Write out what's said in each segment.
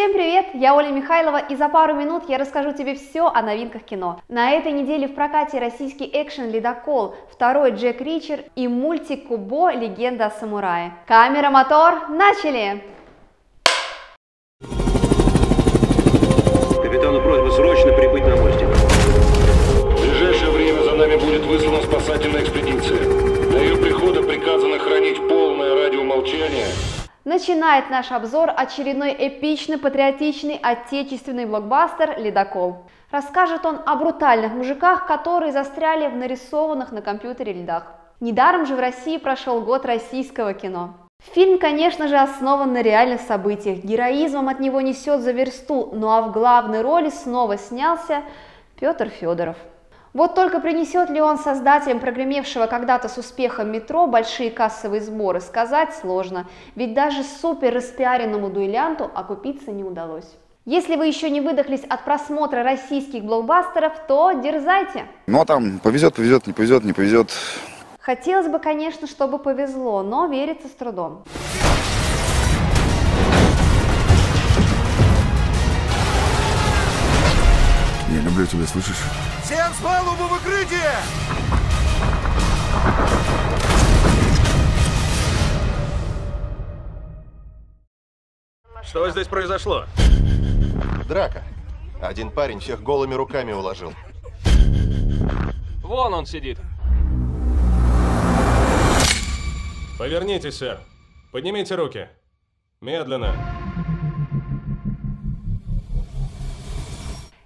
Всем привет, я Оля Михайлова и за пару минут я расскажу тебе все о новинках кино. На этой неделе в прокате российский экшен «Ледокол», второй Джек Ричер и мультик Кубо «Легенда о самурае». Камера, мотор, начали! Начинает наш обзор очередной эпичный, патриотичный, отечественный блокбастер «Ледокол». Расскажет он о брутальных мужиках, которые застряли в нарисованных на компьютере льдах. Недаром же в России прошел год российского кино. Фильм, конечно же, основан на реальных событиях, героизмом от него несет за версту, ну а в главной роли снова снялся Петр Федоров. Вот только принесет ли он создателям прогремевшего когда-то с успехом метро большие кассовые сборы, сказать сложно, ведь даже супер распиаренному дуэлянту окупиться не удалось. Если вы еще не выдохлись от просмотра российских блокбастеров, то дерзайте. Ну а там повезет, повезет, не повезет, не повезет. Хотелось бы, конечно, чтобы повезло, но верится с трудом. Тебя, слышишь? Всем с палубы в укрытие! Что здесь произошло? Драка. Один парень всех голыми руками уложил. Вон он сидит. Повернитесь, сэр. Поднимите руки. Медленно.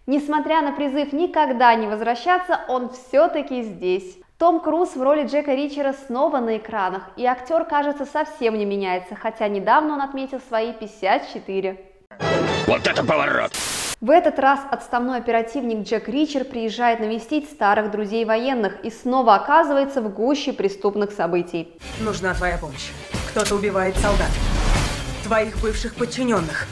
Несмотря на призыв никогда не возвращаться, он все-таки здесь. Том Круз в роли Джека Ричера снова на экранах, и актер, кажется, совсем не меняется, хотя недавно он отметил свои 54. Вот это поворот! В этот раз отставной оперативник Джек Ричер приезжает навестить старых друзей военных и снова оказывается в гуще преступных событий. Нужна твоя помощь. Кто-то убивает солдат. Твоих бывших подчиненных.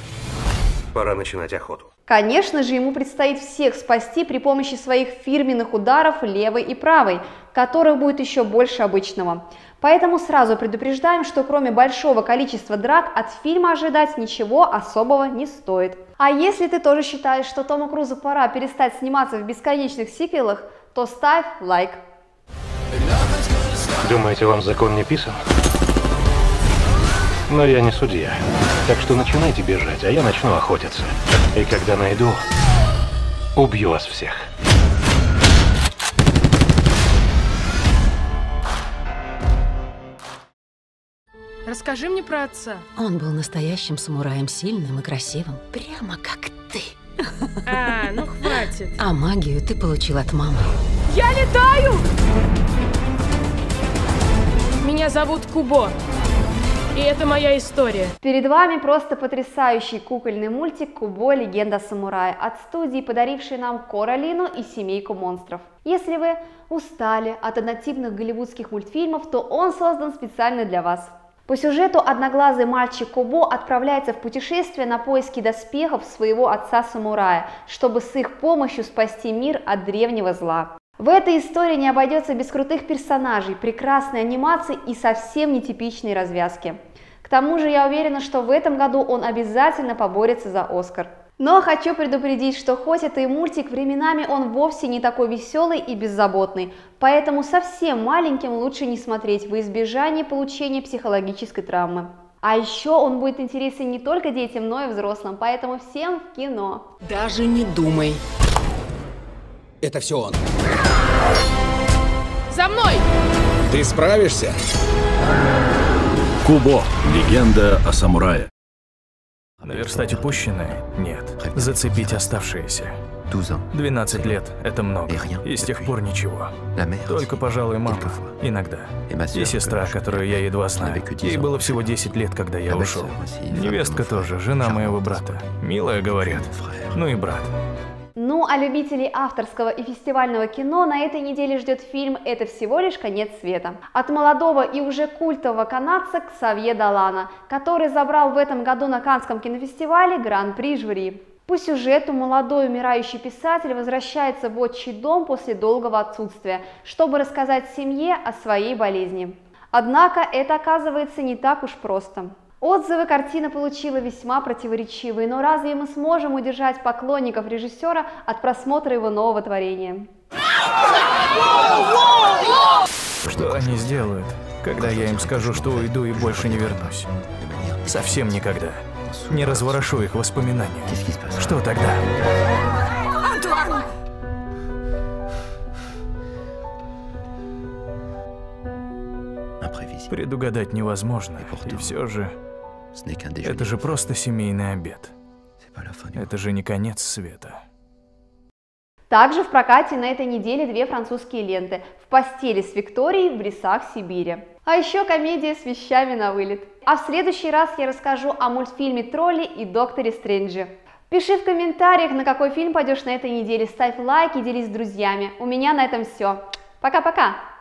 Пора начинать охоту. Конечно же, ему предстоит всех спасти при помощи своих фирменных ударов левой и правой, которых будет еще больше обычного. Поэтому сразу предупреждаем, что кроме большого количества драк от фильма ожидать ничего особого не стоит. А если ты тоже считаешь, что Тому Крузу пора перестать сниматься в бесконечных сиквелах, то ставь лайк. Думаете, вам закон не писан? Но я не судья. Так что начинайте бежать, а я начну охотиться. И когда найду, убью вас всех. Расскажи мне про отца. Он был настоящим самураем, сильным и красивым, прямо как ты. А, ну хватит. А магию ты получил от мамы. Я летаю! Меня зовут Кубо. И это моя история. Перед вами просто потрясающий кукольный мультик «Кубо. Легенда самурая» от студии, подарившей нам Коралину и семейку монстров. Если вы устали от однотипных голливудских мультфильмов, то он создан специально для вас. По сюжету одноглазый мальчик Кубо отправляется в путешествие на поиски доспехов своего отца-самурая, чтобы с их помощью спасти мир от древнего зла. В этой истории не обойдется без крутых персонажей, прекрасной анимации и совсем нетипичной развязки. К тому же я уверена, что в этом году он обязательно поборется за Оскар. Но хочу предупредить, что хоть это и мультик, временами он вовсе не такой веселый и беззаботный, поэтому совсем маленьким лучше не смотреть во избежание получения психологической травмы. А еще он будет интересен не только детям, но и взрослым, поэтому всем в кино. Даже не думай. Это все он. За мной! Ты справишься? Кубо. Легенда о самурае. Наверстать упущенное? Нет. Зацепить оставшиеся. 12 лет — это много. И с тех пор ничего. Только, пожалуй, мама. Иногда. И сестра, которую я едва знаю. Ей было всего 10 лет, когда я ушел. Невестка тоже, жена моего брата. Милая, говорят. Ну и брат. Ну а любителей авторского и фестивального кино на этой неделе ждет фильм «Это всего лишь конец света». От молодого и уже культового канадца Ксавье Далана, который забрал в этом году на Канском кинофестивале гран-при жюри. По сюжету молодой умирающий писатель возвращается в отчий дом после долгого отсутствия, чтобы рассказать семье о своей болезни. Однако это оказывается не так уж просто. Отзывы картина получила весьма противоречивые, но разве мы сможем удержать поклонников режиссера от просмотра его нового творения? Что они сделают, когда я им скажу, что уйду и больше не вернусь? Совсем никогда. Не разворошу их воспоминания. Что тогда? Предугадать невозможно. И все же... Это же просто семейный обед. Это же не конец света. Также в прокате на этой неделе две французские ленты «В постели с Викторией» в лесах Сибири. А еще комедия с вещами на вылет. А в следующий раз я расскажу о мультфильме «Тролли» и «Докторе Стрэнджи». Пиши в комментариях, на какой фильм пойдешь на этой неделе, ставь лайк и делись с друзьями. У меня на этом все. Пока-пока!